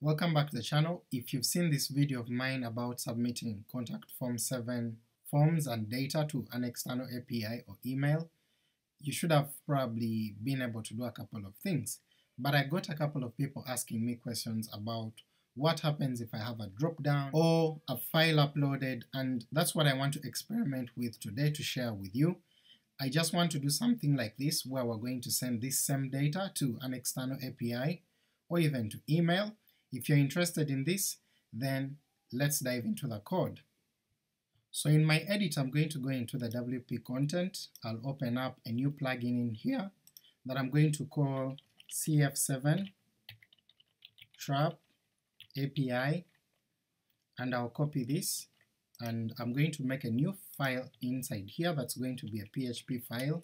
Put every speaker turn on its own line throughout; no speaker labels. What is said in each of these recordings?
Welcome back to the channel. If you've seen this video of mine about submitting contact form 7 forms and data to an external API or email, you should have probably been able to do a couple of things. But I got a couple of people asking me questions about what happens if I have a drop down or a file uploaded, and that's what I want to experiment with today to share with you. I just want to do something like this where we're going to send this same data to an external API or even to email. If you're interested in this, then let's dive into the code. So in my edit I'm going to go into the WP content, I'll open up a new plugin in here that I'm going to call CF7 Trap API, and I'll copy this, and I'm going to make a new file inside here that's going to be a PHP file,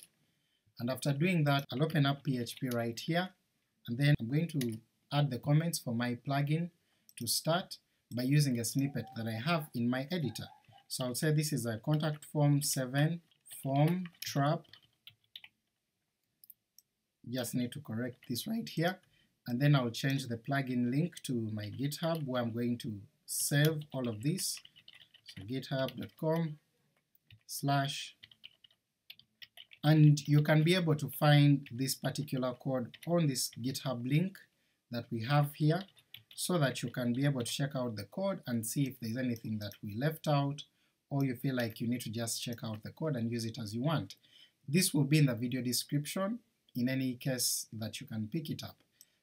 and after doing that I'll open up PHP right here, and then I'm going to add the comments for my plugin to start by using a snippet that I have in my editor. So I'll say this is a contact form 7 form trap, just need to correct this right here, and then I'll change the plugin link to my GitHub where I'm going to save all of this, so github.com slash. And you can be able to find this particular code on this GitHub link that we have here so that you can be able to check out the code and see if there's anything that we left out or you feel like you need to just check out the code and use it as you want. This will be in the video description in any case that you can pick it up.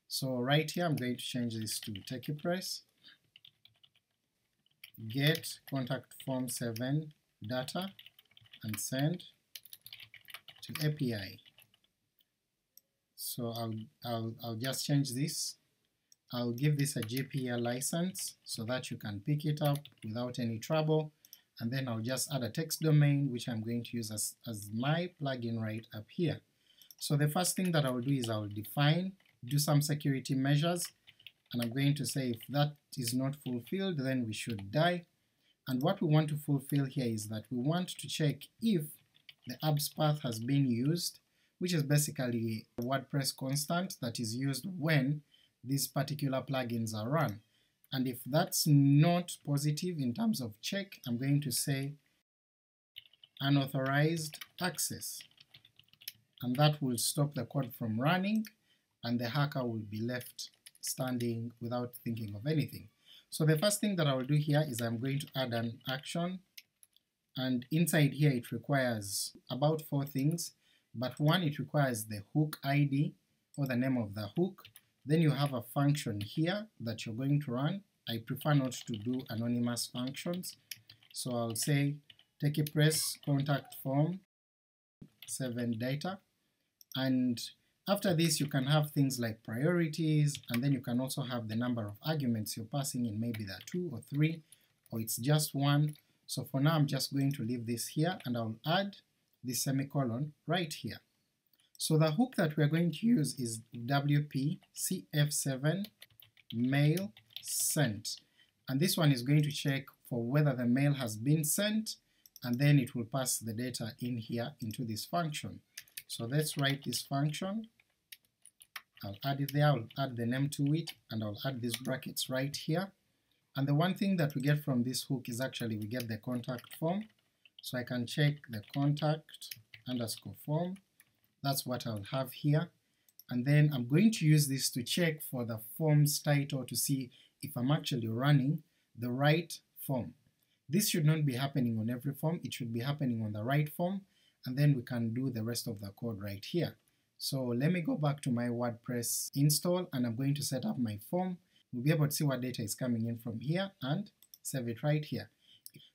So right here I'm going to change this to TechiePress, get contact form 7 data and send to API. So I'll, I'll, I'll just change this I'll give this a GPL license so that you can pick it up without any trouble, and then I'll just add a text domain which I'm going to use as, as my plugin right up here. So the first thing that I'll do is I'll define, do some security measures, and I'm going to say if that is not fulfilled then we should die, and what we want to fulfill here is that we want to check if the abs path has been used, which is basically a WordPress constant that is used when these particular plugins are run. And if that's not positive in terms of check, I'm going to say unauthorized access, and that will stop the code from running, and the hacker will be left standing without thinking of anything. So the first thing that I will do here is I'm going to add an action, and inside here it requires about four things, but one it requires the hook ID, or the name of the hook, then you have a function here that you're going to run. I prefer not to do anonymous functions, so I'll say TechiePress contact form 7 data, and after this you can have things like priorities, and then you can also have the number of arguments you're passing in, maybe there are two or three, or it's just one. So for now I'm just going to leave this here, and I'll add this semicolon right here. So the hook that we're going to use is WPCF7 mail sent, and this one is going to check for whether the mail has been sent, and then it will pass the data in here into this function. So let's write this function, I'll add it there, I'll add the name to it, and I'll add these brackets right here. And the one thing that we get from this hook is actually we get the contact form, so I can check the contact underscore form, that's what I'll have here, and then I'm going to use this to check for the form's title to see if I'm actually running the right form. This should not be happening on every form, it should be happening on the right form, and then we can do the rest of the code right here. So let me go back to my WordPress install and I'm going to set up my form. We'll be able to see what data is coming in from here and save it right here.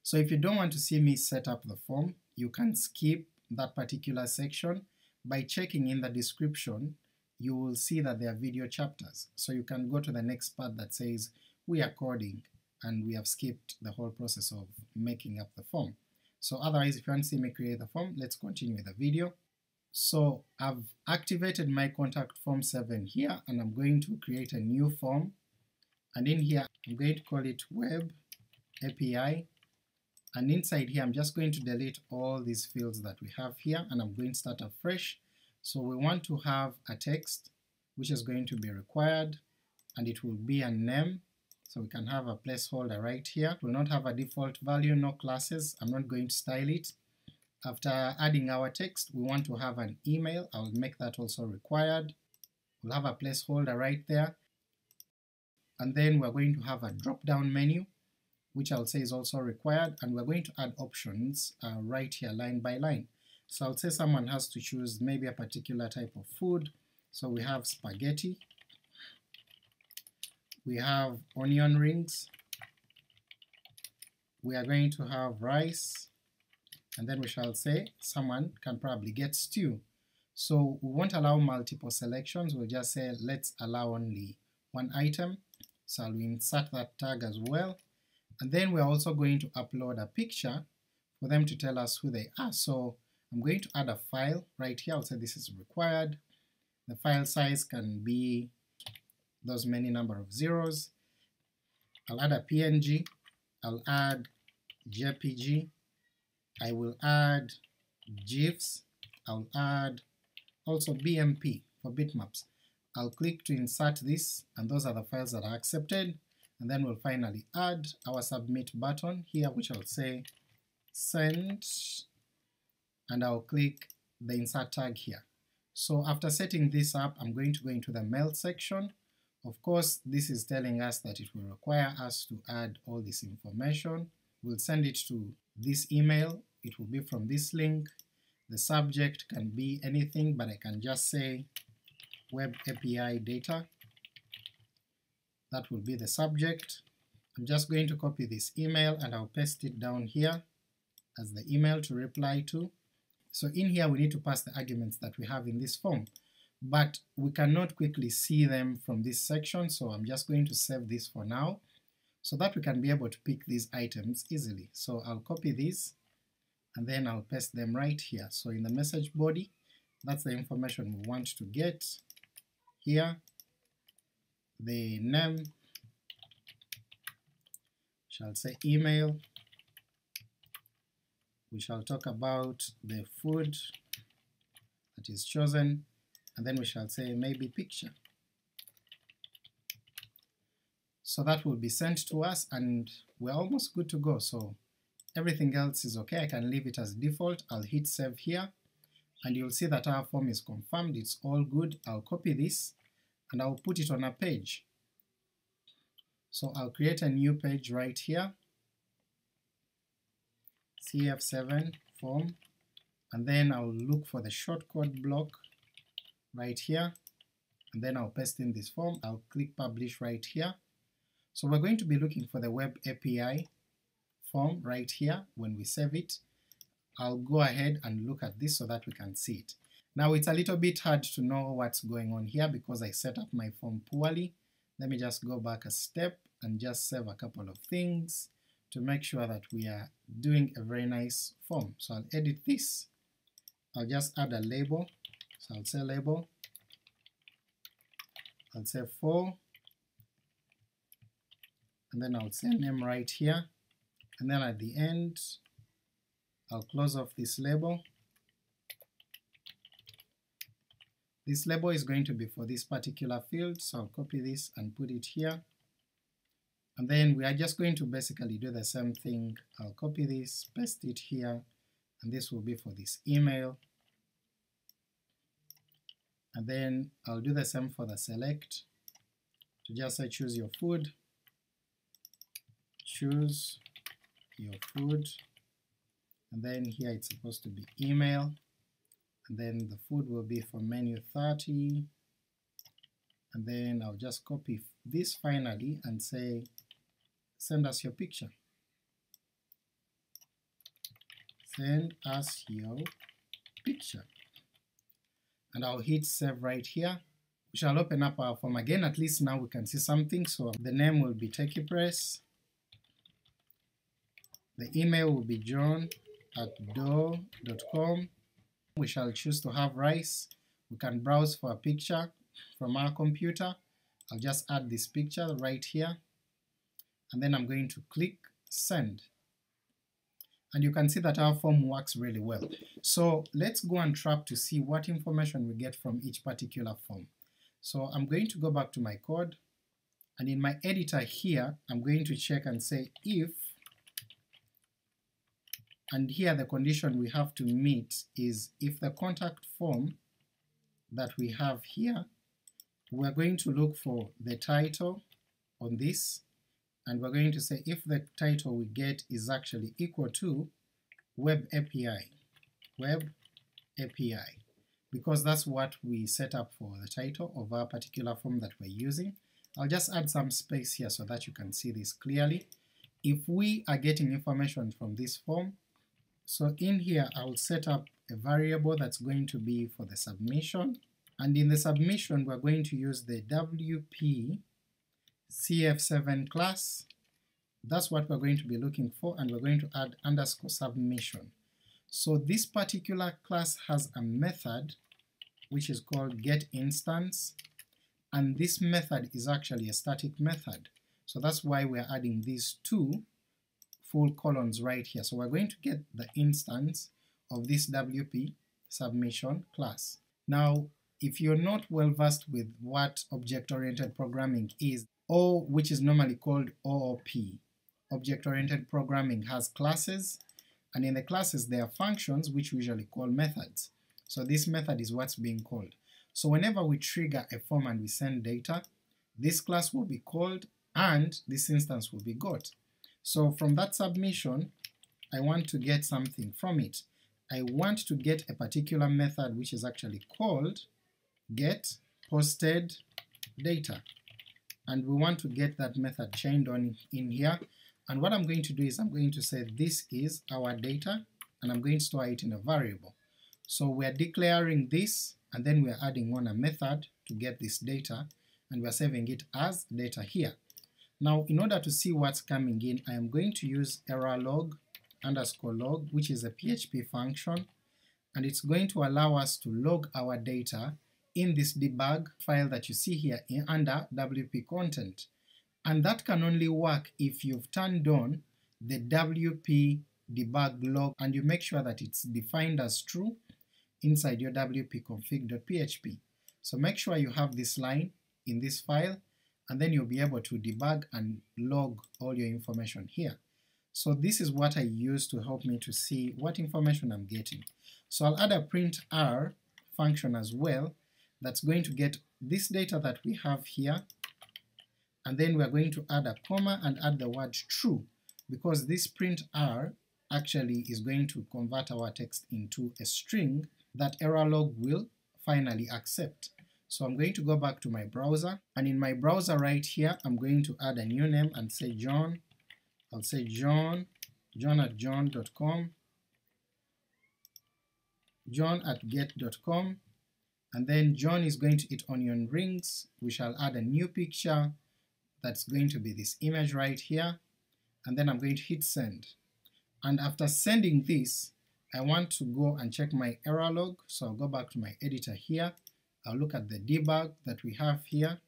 So if you don't want to see me set up the form, you can skip that particular section by checking in the description you will see that there are video chapters, so you can go to the next part that says we are coding and we have skipped the whole process of making up the form. So otherwise if you want to see me create the form, let's continue with the video. So I've activated my contact form 7 here and I'm going to create a new form and in here I'm going to call it web API and inside here I'm just going to delete all these fields that we have here and I'm going to start afresh. So we want to have a text which is going to be required, and it will be a name, so we can have a placeholder right here. It will not have a default value, no classes, I'm not going to style it. After adding our text, we want to have an email, I'll make that also required. We'll have a placeholder right there, and then we're going to have a drop-down menu, which I'll say is also required, and we're going to add options uh, right here line by line. So I'll say someone has to choose maybe a particular type of food, so we have spaghetti, we have onion rings, we are going to have rice, and then we shall say someone can probably get stew. So we won't allow multiple selections, we'll just say let's allow only one item, so I'll insert that tag as well, and then we're also going to upload a picture for them to tell us who they are. So I'm going to add a file right here, I'll say this is required, the file size can be those many number of zeros, I'll add a PNG, I'll add JPG, I will add GIFs, I'll add also BMP for bitmaps. I'll click to insert this, and those are the files that are accepted, and then we'll finally add our submit button here, which I'll say send, and I'll click the insert tag here. So after setting this up, I'm going to go into the mail section. Of course, this is telling us that it will require us to add all this information. We'll send it to this email, it will be from this link, the subject can be anything, but I can just say Web API data, that will be the subject. I'm just going to copy this email and I'll paste it down here as the email to reply to. So in here we need to pass the arguments that we have in this form, but we cannot quickly see them from this section, so I'm just going to save this for now, so that we can be able to pick these items easily. So I'll copy these, and then I'll paste them right here. So in the message body, that's the information we want to get here, the name shall say email, we shall talk about the food that is chosen, and then we shall say maybe picture. So that will be sent to us and we're almost good to go, so everything else is okay, I can leave it as default, I'll hit save here, and you'll see that our form is confirmed, it's all good, I'll copy this, and I'll put it on a page. So I'll create a new page right here, cf7 form, and then I'll look for the shortcode block right here, and then I'll paste in this form, I'll click publish right here. So we're going to be looking for the web API form right here when we save it. I'll go ahead and look at this so that we can see it. Now it's a little bit hard to know what's going on here because I set up my form poorly. Let me just go back a step and just save a couple of things to make sure that we are doing a very nice form. So I'll edit this, I'll just add a label, so I'll say label, I'll say for, and then I'll say name right here, and then at the end I'll close off this label. This label is going to be for this particular field, so I'll copy this and put it here. And then we are just going to basically do the same thing. I'll copy this, paste it here, and this will be for this email. And then I'll do the same for the select, to just say choose your food, choose your food, and then here it's supposed to be email, and then the food will be for menu 30, and then I'll just copy this finally and say send us your picture. Send us your picture. And I'll hit save right here. We shall open up our form again, at least now we can see something, so the name will be TechiePress, the email will be john at do.com. We shall choose to have rice. We can browse for a picture from our computer. I'll just add this picture right here, and then I'm going to click send. And you can see that our form works really well. So let's go and trap to see what information we get from each particular form. So I'm going to go back to my code, and in my editor here I'm going to check and say if, and here the condition we have to meet is if the contact form that we have here, we're going to look for the title on this, and we're going to say if the title we get is actually equal to Web API, Web API, because that's what we set up for the title of our particular form that we're using. I'll just add some space here so that you can see this clearly. If we are getting information from this form, so in here I'll set up a variable that's going to be for the submission, and in the submission we're going to use the WP CF7 class, that's what we're going to be looking for, and we're going to add underscore submission. So this particular class has a method which is called getInstance, and this method is actually a static method. So that's why we're adding these two full colons right here. So we're going to get the instance of this WP submission class. Now if you're not well versed with what object-oriented programming is, or which is normally called OOP, object-oriented programming has classes, and in the classes there are functions which we usually call methods. So this method is what's being called. So whenever we trigger a form and we send data, this class will be called and this instance will be got. So from that submission, I want to get something from it. I want to get a particular method which is actually called get posted data, and we want to get that method chained on in here, and what I'm going to do is I'm going to say this is our data, and I'm going to store it in a variable. So we're declaring this, and then we're adding on a method to get this data, and we're saving it as data here. Now in order to see what's coming in, I am going to use error log underscore log, which is a PHP function, and it's going to allow us to log our data in this debug file that you see here in, under WP content. And that can only work if you've turned on the WP debug log and you make sure that it's defined as true inside your wp config.php. So make sure you have this line in this file and then you'll be able to debug and log all your information here. So this is what I use to help me to see what information I'm getting. So I'll add a print r function as well that's going to get this data that we have here, and then we're going to add a comma and add the word true, because this print r actually is going to convert our text into a string that error log will finally accept. So I'm going to go back to my browser, and in my browser right here I'm going to add a new name and say John, I'll say John, john at john.com, john at get.com, and then John is going to eat onion rings, we shall add a new picture that's going to be this image right here, and then I'm going to hit send. And after sending this, I want to go and check my error log, so I'll go back to my editor here, I'll look at the debug that we have here,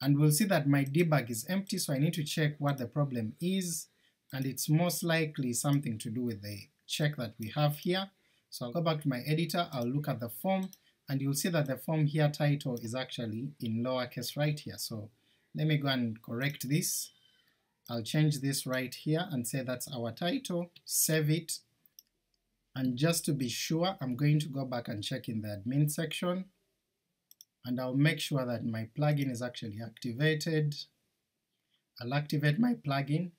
and we'll see that my debug is empty, so I need to check what the problem is, and it's most likely something to do with the check that we have here. So I'll go back to my editor, I'll look at the form, and you'll see that the form here title is actually in lowercase right here, so let me go and correct this. I'll change this right here and say that's our title, save it, and just to be sure I'm going to go back and check in the admin section, and I'll make sure that my plugin is actually activated. I'll activate my plugin,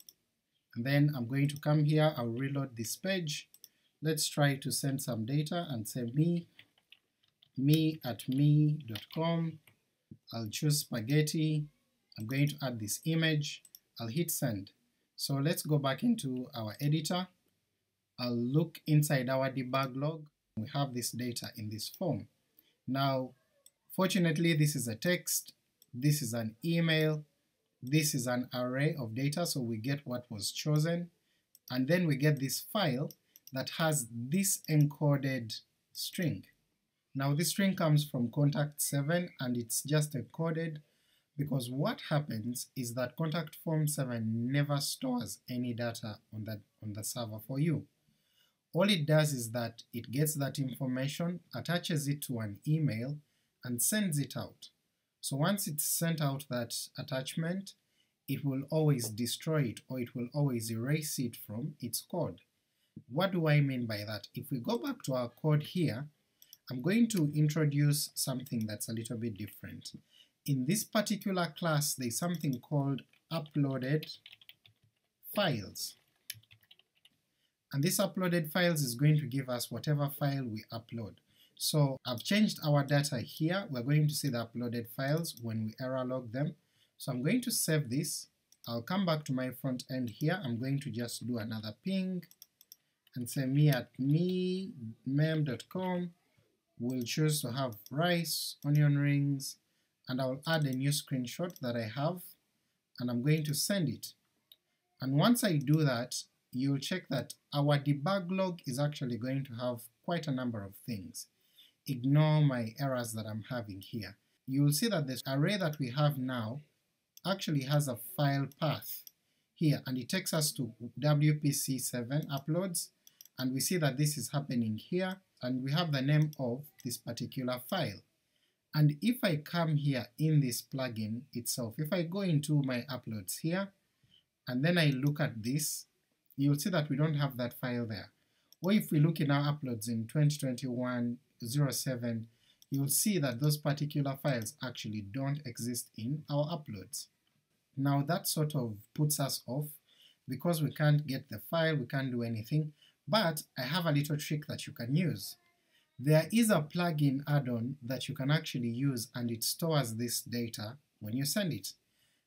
and then I'm going to come here, I'll reload this page, let's try to send some data and say me me at me.com, I'll choose spaghetti, I'm going to add this image, I'll hit send. So let's go back into our editor, I'll look inside our debug log, we have this data in this form. Now fortunately this is a text, this is an email, this is an array of data so we get what was chosen, and then we get this file that has this encoded string. Now this string comes from contact 7 and it's just encoded because what happens is that contact form 7 never stores any data on, that, on the server for you. All it does is that it gets that information, attaches it to an email, and sends it out. So once it's sent out that attachment, it will always destroy it or it will always erase it from its code. What do I mean by that? If we go back to our code here, I'm going to introduce something that's a little bit different. In this particular class there's something called uploaded files. And this uploaded files is going to give us whatever file we upload. So I've changed our data here, we're going to see the uploaded files when we error log them. So I'm going to save this, I'll come back to my front end here, I'm going to just do another ping and say me at me mem.com will choose to have rice, onion rings, and I'll add a new screenshot that I have, and I'm going to send it. And once I do that, you'll check that our debug log is actually going to have quite a number of things. Ignore my errors that I'm having here. You'll see that this array that we have now actually has a file path here, and it takes us to WPCF7 uploads, and we see that this is happening here, and we have the name of this particular file. And if I come here in this plugin itself, if I go into my uploads here, and then I look at this, you'll see that we don't have that file there. Or if we look in our uploads in 2021 07, you'll see that those particular files actually don't exist in our uploads. Now that sort of puts us off, because we can't get the file, we can't do anything, but I have a little trick that you can use. There is a plugin add-on that you can actually use and it stores this data when you send it.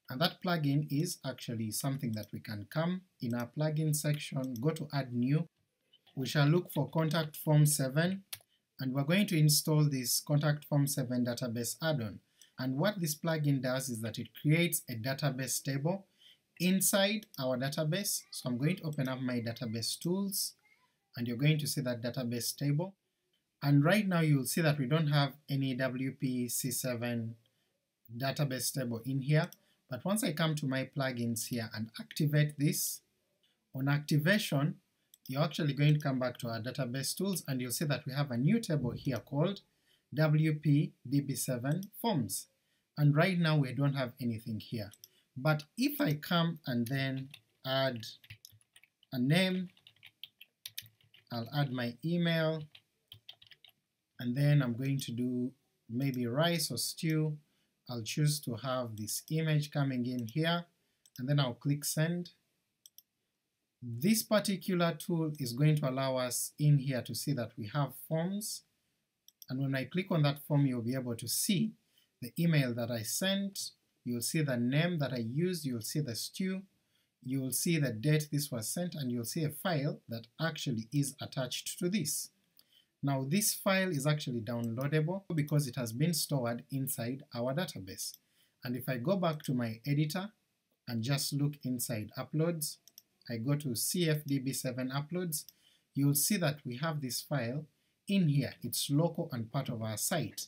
And that plugin is actually something that we can come in our plugin section, go to add new, we shall look for contact form 7, and we're going to install this contact form 7 database add-on. And what this plugin does is that it creates a database table inside our database. So I'm going to open up my database tools, and you're going to see that database table. And right now you'll see that we don't have any WPC7 database table in here, but once I come to my plugins here and activate this, on activation you're actually going to come back to our database tools and you'll see that we have a new table here called WPDB7 forms, and right now we don't have anything here. But if I come and then add a name, I'll add my email, and then I'm going to do maybe rice or stew, I'll choose to have this image coming in here, and then I'll click send. This particular tool is going to allow us in here to see that we have forms, and when I click on that form you'll be able to see the email that I sent, you'll see the name that I used, you'll see the stew, you'll see the date this was sent, and you'll see a file that actually is attached to this. Now this file is actually downloadable because it has been stored inside our database, and if I go back to my editor and just look inside uploads, I go to CFDB7 uploads, you'll see that we have this file in here, it's local and part of our site.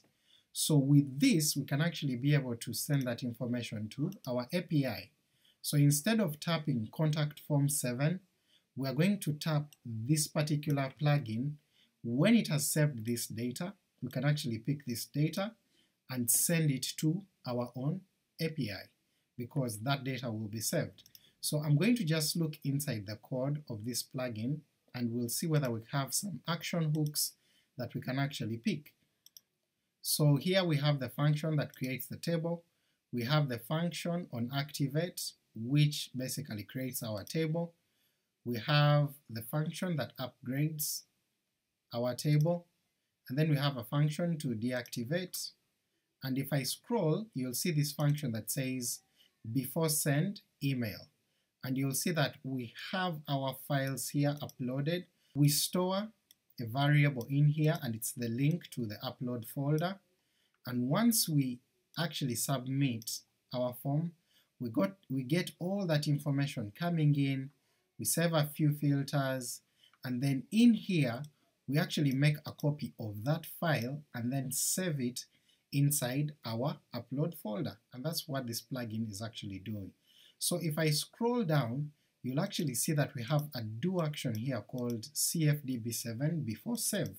So with this we can actually be able to send that information to our API. So instead of tapping contact form 7, we are going to tap this particular plugin. When it has saved this data, we can actually pick this data and send it to our own API, because that data will be saved. So I'm going to just look inside the code of this plugin and we'll see whether we have some action hooks that we can actually pick. So here we have the function that creates the table, we have the function on activate which basically creates our table, we have the function that upgrades our table, and then we have a function to deactivate, and if I scroll you'll see this function that says before send email and you'll see that we have our files here uploaded. We store a variable in here and it's the link to the upload folder, and once we actually submit our form, we got we get all that information coming in, we save a few filters, and then in here we actually make a copy of that file and then save it inside our upload folder, and that's what this plugin is actually doing. So if I scroll down, you'll actually see that we have a do action here called CFDB7 before save,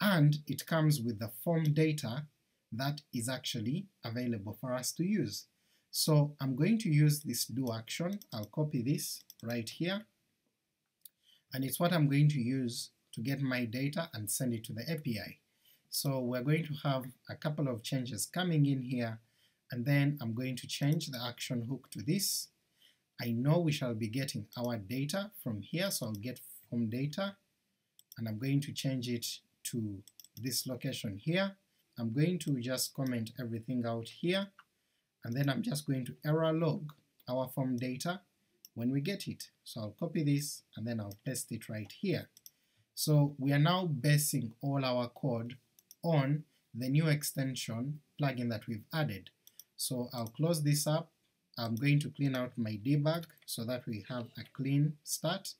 and it comes with the form data that is actually available for us to use. So I'm going to use this do action, I'll copy this right here, and it's what I'm going to use to get my data and send it to the API. So we're going to have a couple of changes coming in here, and then I'm going to change the action hook to this. I know we shall be getting our data from here, so I'll get from data, and I'm going to change it to this location here. I'm going to just comment everything out here, and then I'm just going to error log our form data when we get it. So I'll copy this and then I'll paste it right here. So we are now basing all our code on the new extension plugin that we've added. So I'll close this up, I'm going to clean out my debug so that we have a clean start,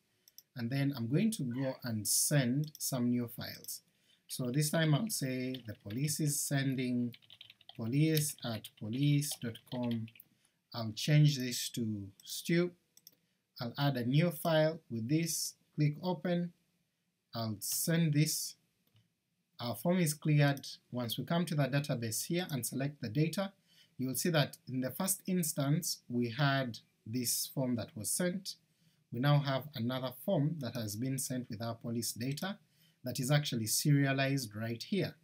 and then I'm going to go and send some new files. So this time I'll say the police is sending police at police.com. I'll change this to stew. I'll add a new file with this, click open, I'll send this. Our form is cleared. Once we come to the database here and select the data, you'll see that in the first instance we had this form that was sent. We now have another form that has been sent with our police data, that is actually serialized right here.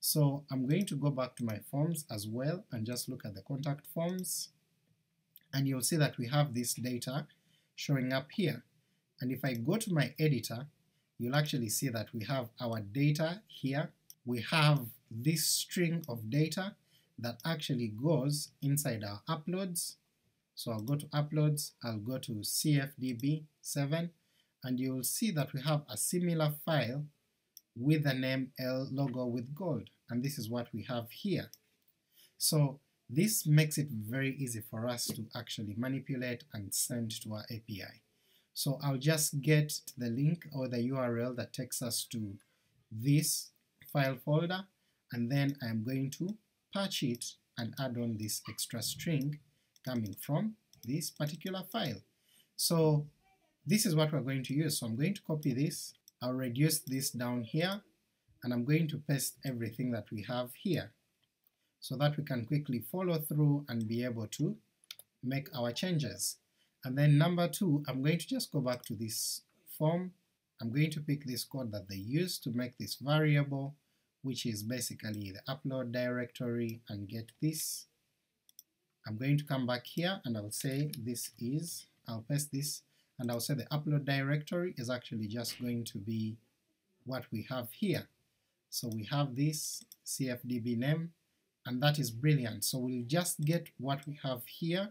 So I'm going to go back to my forms as well and just look at the contact forms, and you'll see that we have this data showing up here. And if I go to my editor, you'll actually see that we have our data here. We have this string of data that actually goes inside our uploads. So I'll go to uploads, I'll go to CFDB7, and you'll see that we have a similar file with the name L logo with gold, and this is what we have here. So this makes it very easy for us to actually manipulate and send to our API. So I'll just get the link or the URL that takes us to this file folder, and then I'm going to patch it and add on this extra string coming from this particular file. So this is what we're going to use, so I'm going to copy this, I'll reduce this down here, and I'm going to paste everything that we have here, so that we can quickly follow through and be able to make our changes. And then number two, I'm going to just go back to this form, I'm going to pick this code that they use to make this variable, which is basically the upload directory, and get this. I'm going to come back here and I'll say this is, I'll paste this and I'll say the upload directory is actually just going to be what we have here. So we have this cfdb name, and that is brilliant. So we'll just get what we have here,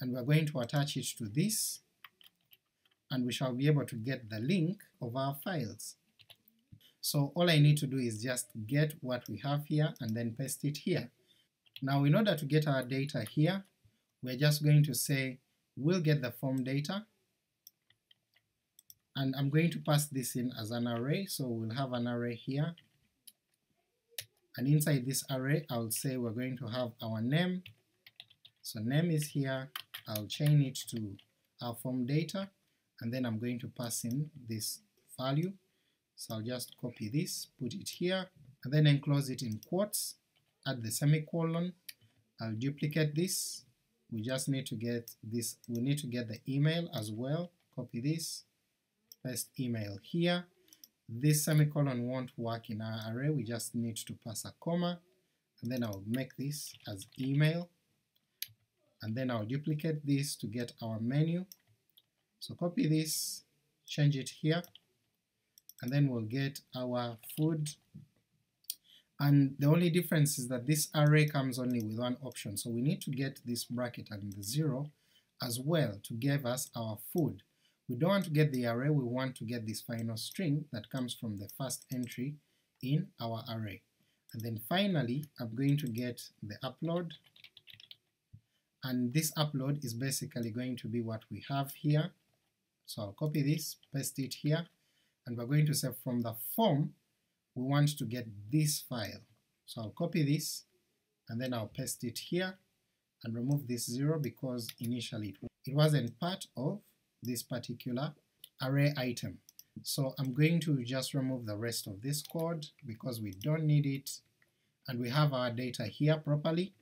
and we're going to attach it to this, and we shall be able to get the link of our files. So all I need to do is just get what we have here and then paste it here. Now in order to get our data here, we're just going to say we'll get the form data, and I'm going to pass this in as an array, so we'll have an array here, and inside this array I'll say we're going to have our name, so name is here, I'll chain it to our form data, and then I'm going to pass in this value, so I'll just copy this, put it here, and then enclose it in quotes, add the semicolon, I'll duplicate this, we just need to get this, we need to get the email as well, copy this, paste email here. This semicolon won't work in our array, we just need to pass a comma, and then I'll make this as email, and then I'll duplicate this to get our menu. So copy this, change it here, and then we'll get our food and the only difference is that this array comes only with one option, so we need to get this bracket and the zero as well to give us our food. We don't want to get the array, we want to get this final string that comes from the first entry in our array. And then finally I'm going to get the upload, and this upload is basically going to be what we have here. So I'll copy this, paste it here, and we're going to say from the form we want to get this file. So I'll copy this, and then I'll paste it here, and remove this 0 because initially it wasn't part of this particular array item. So I'm going to just remove the rest of this code because we don't need it, and we have our data here properly.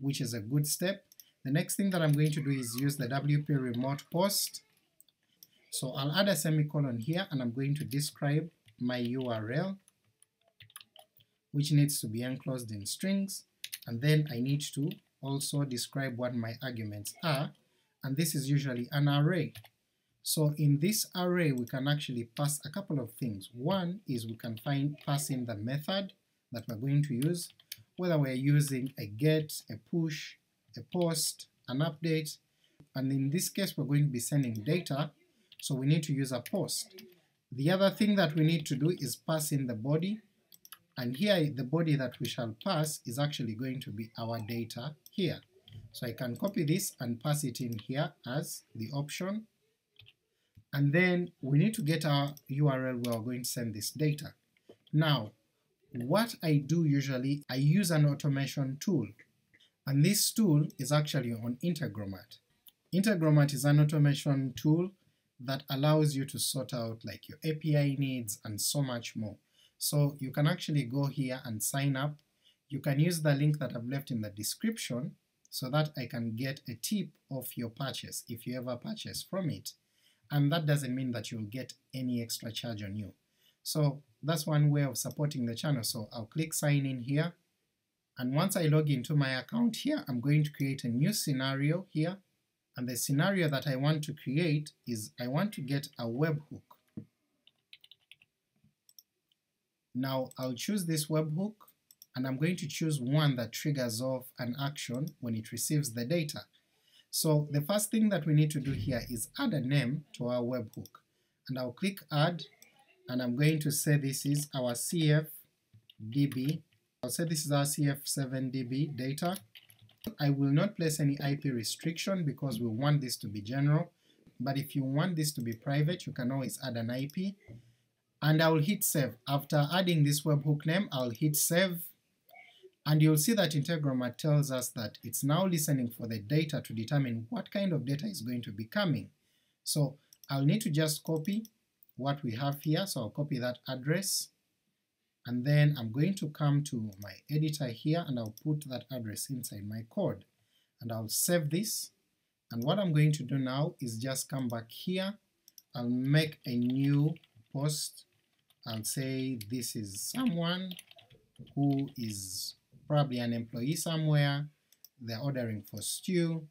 which is a good step. The next thing that I'm going to do is use the WP remote post. So I'll add a semicolon here and I'm going to describe my URL, which needs to be enclosed in strings, and then I need to also describe what my arguments are, and this is usually an array. So in this array we can actually pass a couple of things. One is we can find pass in the method that we're going to use, whether we're using a get, a push, a post, an update, and in this case we're going to be sending data, so we need to use a post. The other thing that we need to do is pass in the body, and here the body that we shall pass is actually going to be our data here. So I can copy this and pass it in here as the option, and then we need to get our URL where we're going to send this data. Now what I do usually, I use an automation tool, and this tool is actually on Integromat. Integromat is an automation tool that allows you to sort out like your API needs and so much more. So you can actually go here and sign up. You can use the link that I've left in the description so that I can get a tip of your purchase if you ever purchase from it. And that doesn't mean that you'll get any extra charge on you. So that's one way of supporting the channel, so I'll click sign in here, and once I log into my account here, I'm going to create a new scenario here, and the scenario that I want to create is I want to get a webhook. Now I'll choose this webhook, and I'm going to choose one that triggers off an action when it receives the data. So the first thing that we need to do here is add a name to our webhook, and I'll click add, and I'm going to say this is our CFDB. I'll say this is our CF7DB data. I will not place any IP restriction because we want this to be general, but if you want this to be private you can always add an IP, and I will hit save. After adding this webhook name I'll hit save, and you'll see that Integromat tells us that it's now listening for the data to determine what kind of data is going to be coming. So I'll need to just copy what we have here, so I'll copy that address, and then I'm going to come to my editor here and I'll put that address inside my code, and I'll save this, and what I'm going to do now is just come back here, I'll make a new post, I'll say this is someone who is probably an employee somewhere, they're ordering for stew,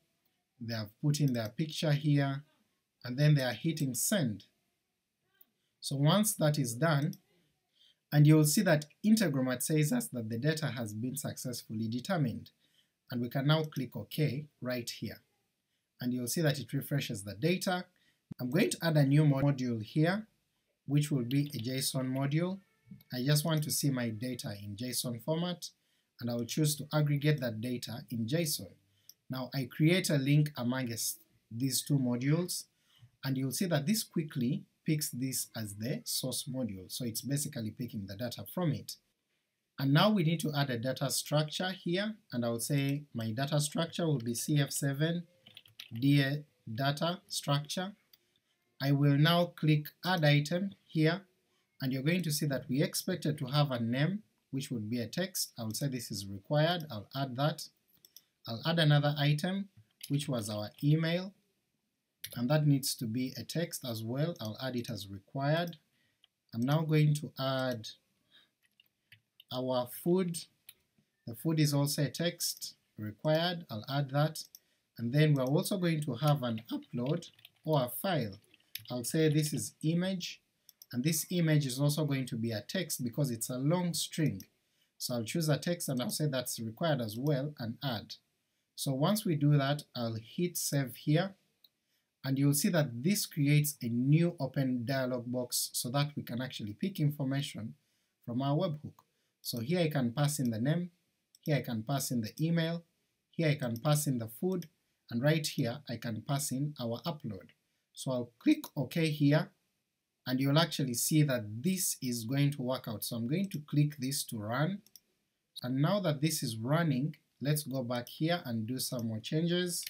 they have put in their picture here, and then they are hitting send. So once that is done, and you'll see that Integromat says us that the data has been successfully determined, and we can now click OK right here. And you'll see that it refreshes the data. I'm going to add a new module here, which will be a JSON module. I just want to see my data in JSON format, and I will choose to aggregate that data in JSON. Now I create a link amongst these two modules, and you'll see that this quickly picks this as the source module, so it's basically picking the data from it. And now we need to add a data structure here, and I'll say my data structure will be cf7 da data structure. I will now click add item here, and you're going to see that we expected to have a name, which would be a text. I'll say this is required, I'll add that. I'll add another item, which was our email, and that needs to be a text as well, I'll add it as required. I'm now going to add our food, the food is also a text required, I'll add that, and then we're also going to have an upload or a file. I'll say this is image, and this image is also going to be a text because it's a long string. So I'll choose a text and I'll say that's required as well and add. So once we do that, I'll hit save here, and you'll see that this creates a new open dialog box so that we can actually pick information from our webhook. So here I can pass in the name, here I can pass in the email, here I can pass in the food, and right here I can pass in our upload. So I'll click OK here, and you'll actually see that this is going to work out. So I'm going to click this to run, and now that this is running, let's go back here and do some more changes.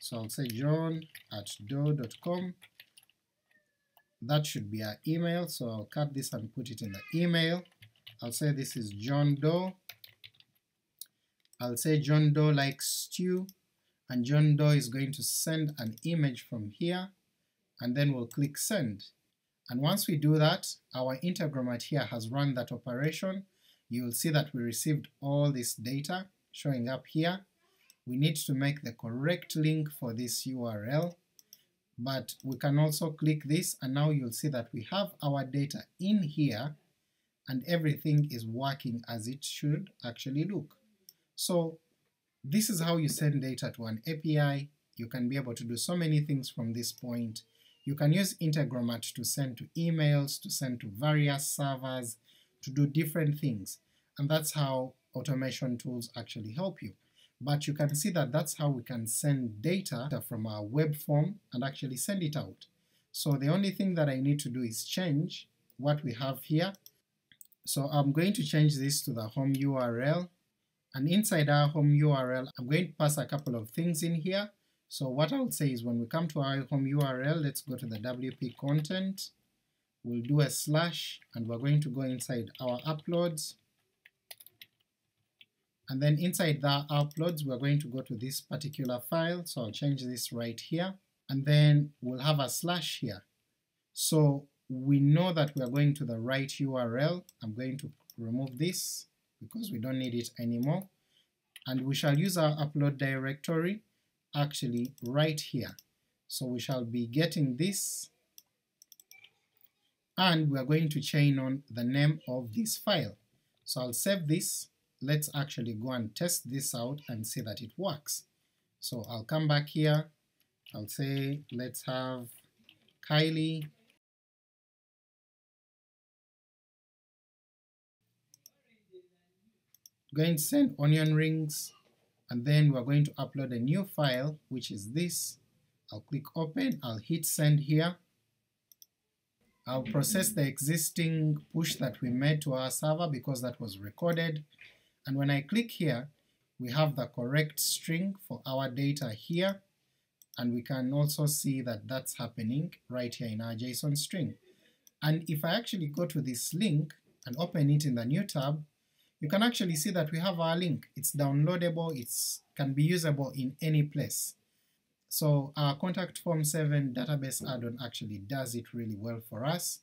So I'll say john at dough.com. That should be our email, so I'll cut this and put it in the email. I'll say this is John Doe, I'll say John Doe likes stew, and John Doe is going to send an image from here, and then we'll click send. And once we do that, our Integromat here has run that operation. You'll see that we received all this data showing up here. We need to make the correct link for this URL, but we can also click this and now you'll see that we have our data in here and everything is working as it should actually look. So this is how you send data to an API, you can be able to do so many things from this point. You can use Integromat to send to emails, to send to various servers, to do different things, and that's how automation tools actually help you. But you can see that that's how we can send data from our web form and actually send it out. So the only thing that I need to do is change what we have here. So I'm going to change this to the home URL, and inside our home URL I'm going to pass a couple of things in here. So what I'll say is when we come to our home URL, let's go to the WP content, we'll do a slash, and we're going to go inside our uploads, and then inside the uploads we're going to go to this particular file, so I'll change this right here, and then we'll have a slash here. So we know that we are going to the right URL, I'm going to remove this because we don't need it anymore, and we shall use our upload directory actually right here. So we shall be getting this, and we are going to chain on the name of this file. So I'll save this, let's actually go and test this out and see that it works. So I'll come back here, I'll say let's have Kylie. Going to send onion rings, and then we're going to upload a new file which is this. I'll click open, I'll hit send here, I'll process the existing push that we made to our server because that was recorded, and when I click here, we have the correct string for our data here, and we can also see that that's happening right here in our JSON string. And if I actually go to this link and open it in the new tab, you can actually see that we have our link. It's downloadable, it can be usable in any place. So our Contact Form 7 database add-on actually does it really well for us,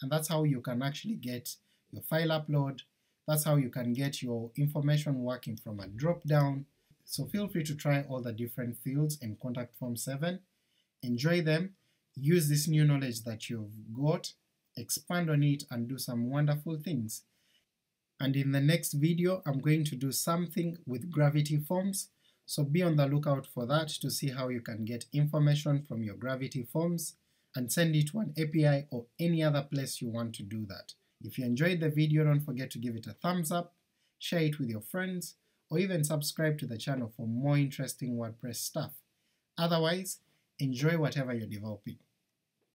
and that's how you can actually get your file upload, that's how you can get your information working from a drop-down, so feel free to try all the different fields in Contact Form 7, enjoy them, use this new knowledge that you've got, expand on it and do some wonderful things. And in the next video I'm going to do something with gravity forms, so be on the lookout for that to see how you can get information from your gravity forms and send it to an API or any other place you want to do that. If you enjoyed the video don't forget to give it a thumbs up, share it with your friends, or even subscribe to the channel for more interesting WordPress stuff. Otherwise, enjoy whatever you're developing.